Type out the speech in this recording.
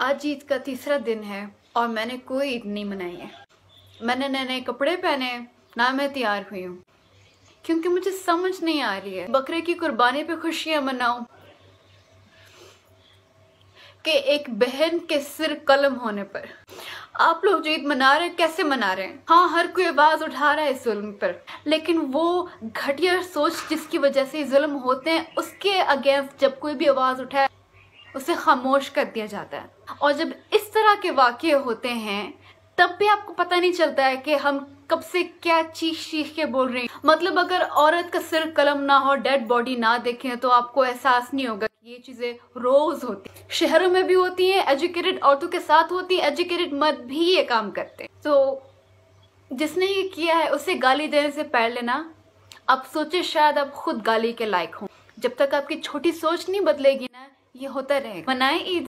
आज ईद का तीसरा दिन है और मैंने कोई ईद नहीं मनाई है। मैंने नए नए कपड़े पहने, ना मैं तैयार हुई हूँ। क्योंकि मुझे समझ नहीं आ रही है, बकरे की कुर्बानी पे खुशियाँ मनाऊं कि एक बहन के सिर कलम होने पर। आप लोग जो ईद मना रहे हैं, कैसे मना रहे हैं? हाँ हर कोई आवाज़ उठा रहा है इस जुल्म पर, लेकिन वो घटिया सोच जिसकी वजह से जुल्म होते हैं, उसके अगेंस्ट जब कोई भी आवाज़ उठाए उसे खामोश कर दिया जाता है। और जब इस तरह के वाक्य होते हैं, तब भी आपको पता नहीं चलता है कि हम कब से क्या चीख चीख के बोल रहे हैं। मतलब अगर औरत का सिर कलम ना हो डेड बॉडी ना देखें तो आपको एहसास नहीं होगा ये चीज़ें रोज होती शहरों में भी होती हैं एजुकेटेड औरतों के साथ होती है एजुकेटेड मर्द भी ये काम करते हैं। तो जिसने ये किया है, उसे गाली देने से पहले ना, आप सोचे शायद आप खुद गाली के लायक हों। जब तक आपकी छोटी सोच नहीं बदलेगी ना ये होता रहेगा। मनाए ईद